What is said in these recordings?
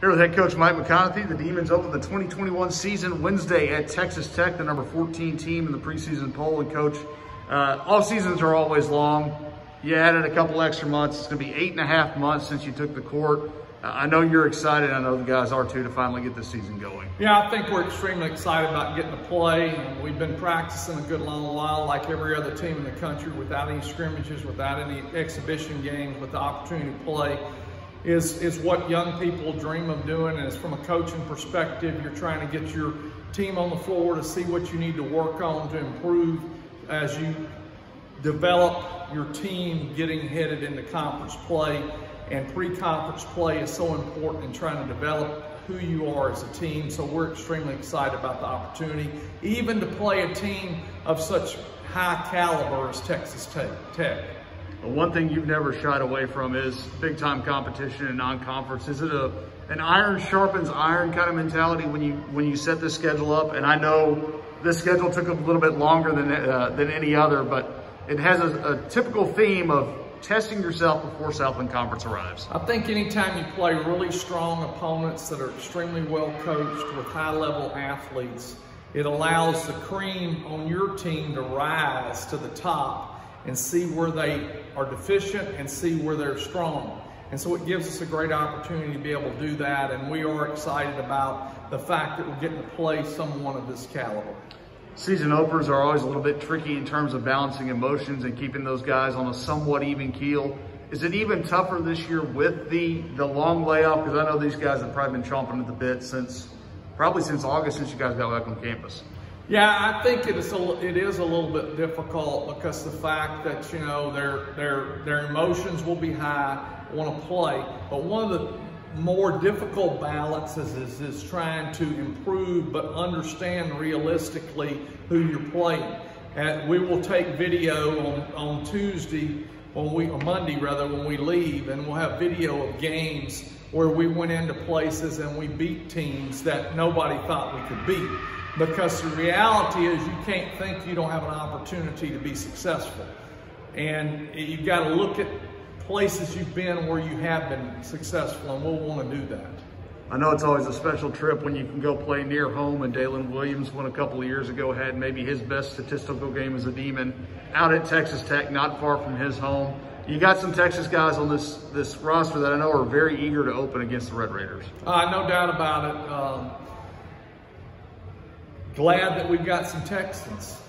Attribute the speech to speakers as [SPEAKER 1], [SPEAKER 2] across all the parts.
[SPEAKER 1] Here with head coach Mike McConathy, the Demons open the 2021 season Wednesday at Texas Tech, the number 14 team in the preseason poll. And coach, uh, off seasons are always long. You added a couple extra months. It's going to be eight and a half months since you took the court. Uh, I know you're excited. I know the guys are too to finally get this season going.
[SPEAKER 2] Yeah, I think we're extremely excited about getting to play. We've been practicing a good long while, like every other team in the country, without any scrimmages, without any exhibition games, with the opportunity to play is, is what young people dream of doing. And it's from a coaching perspective, you're trying to get your team on the floor to see what you need to work on to improve as you develop your team getting headed into conference play. And pre-conference play is so important in trying to develop who you are as a team. So we're extremely excited about the opportunity, even to play a team of such high caliber as Texas Tech.
[SPEAKER 1] But one thing you've never shied away from is big time competition and non-conference. Is it a an iron sharpens iron kind of mentality when you when you set this schedule up? And I know this schedule took a little bit longer than uh, than any other, but it has a, a typical theme of testing yourself before Southland Conference arrives?
[SPEAKER 2] I think anytime you play really strong opponents that are extremely well coached with high level athletes, it allows the cream on your team to rise to the top and see where they are deficient and see where they're strong. And so it gives us a great opportunity to be able to do that. And we are excited about the fact that we're getting to play someone of this caliber.
[SPEAKER 1] Season openers are always a little bit tricky in terms of balancing emotions and keeping those guys on a somewhat even keel. Is it even tougher this year with the, the long layoff? Because I know these guys have probably been chomping at the bit since, probably since August, since you guys got back on campus.
[SPEAKER 2] Yeah, I think it is a, it is a little bit difficult because the fact that you know their their their emotions will be high, want to play, but one of the more difficult balances is, is trying to improve but understand realistically who you're playing. And we will take video on, on Tuesday when we or Monday rather when we leave, and we'll have video of games where we went into places and we beat teams that nobody thought we could beat because the reality is you can't think you don't have an opportunity to be successful. And you've got to look at places you've been where you have been successful, and we'll want to do that.
[SPEAKER 1] I know it's always a special trip when you can go play near home, and Dalen Williams, one a couple of years ago, had maybe his best statistical game as a Demon out at Texas Tech, not far from his home. You got some Texas guys on this this roster that I know are very eager to open against the Red Raiders.
[SPEAKER 2] Uh, no doubt about it. Um, glad that we've got some Texans.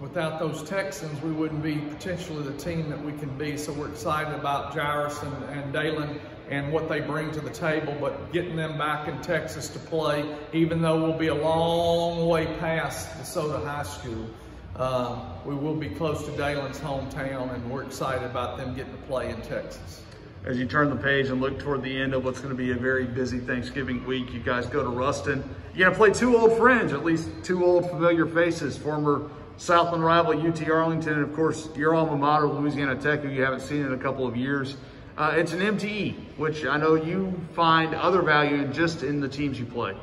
[SPEAKER 2] Without those Texans, we wouldn't be potentially the team that we can be. So we're excited about Jairus and, and Dalen and what they bring to the table, but getting them back in Texas to play, even though we'll be a long way past DeSoto High School, uh, we will be close to Dalen's hometown, and we're excited about them getting to play in Texas
[SPEAKER 1] as you turn the page and look toward the end of what's going to be a very busy Thanksgiving week, you guys go to Ruston. You're going to play two old friends, at least two old familiar faces, former Southland rival UT Arlington, and of course, your alma mater, Louisiana Tech, who you haven't seen in a couple of years. Uh, it's an MTE, which I know you find other value just in the teams you play.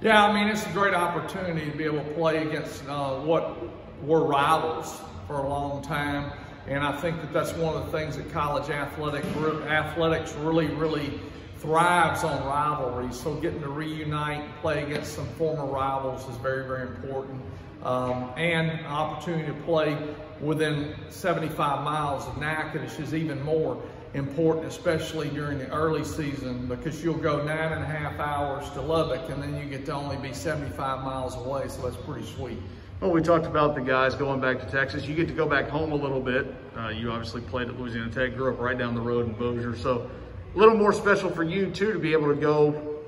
[SPEAKER 2] Yeah, I mean, it's a great opportunity to be able to play against uh, what were rivals for a long time. And I think that that's one of the things that college athletic, athletics really, really thrives on rivalry. So getting to reunite, and play against some former rivals is very, very important. Um, and opportunity to play within 75 miles of Natchitoches is even more important, especially during the early season, because you'll go nine and a half hours to Lubbock and then you get to only be 75 miles away, so that's pretty sweet.
[SPEAKER 1] Well, we talked about the guys going back to Texas. You get to go back home a little bit. Uh, you obviously played at Louisiana Tech, grew up right down the road in Bossier. So a little more special for you, too, to be able to go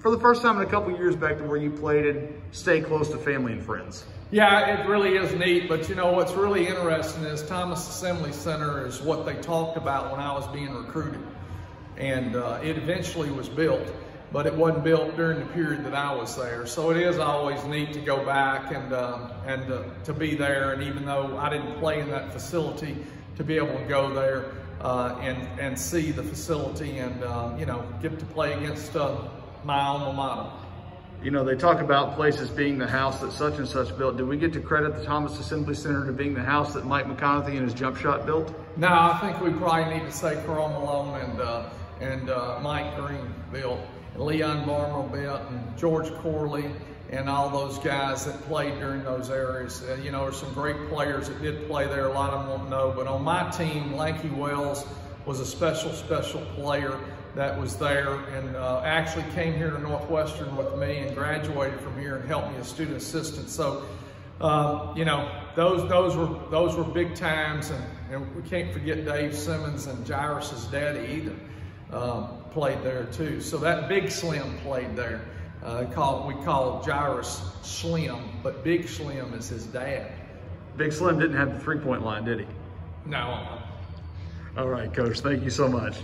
[SPEAKER 1] for the first time in a couple years back to where you played and stay close to family and friends.
[SPEAKER 2] Yeah, it really is neat. But you know, what's really interesting is Thomas Assembly Center is what they talked about when I was being recruited. And uh, it eventually was built but it wasn't built during the period that I was there. So it is always neat to go back and um, and uh, to be there. And even though I didn't play in that facility, to be able to go there uh, and and see the facility and uh, you know get to play against uh, my alma mater.
[SPEAKER 1] You know, they talk about places being the house that such and such built. Do we get to credit the Thomas Assembly Center to being the house that Mike McConathy and his jump shot built?
[SPEAKER 2] No, I think we probably need to say Karl Malone and uh, and uh, Mike Green built Leon Barmobit and George Corley and all those guys that played during those areas. Uh, you know, there's some great players that did play there. A lot of them won't know, but on my team, Lanky Wells was a special, special player that was there and uh, actually came here to Northwestern with me and graduated from here and helped me as student assistant. So, uh, you know, those those were those were big times, and, and we can't forget Dave Simmons and Jairus's daddy either um, played there too. So that Big Slim played there. Uh, call, we call Jairus Slim, but Big Slim is his dad.
[SPEAKER 1] Big Slim didn't have the three-point line, did he?
[SPEAKER 2] No.
[SPEAKER 1] All right, Coach. Thank you so much.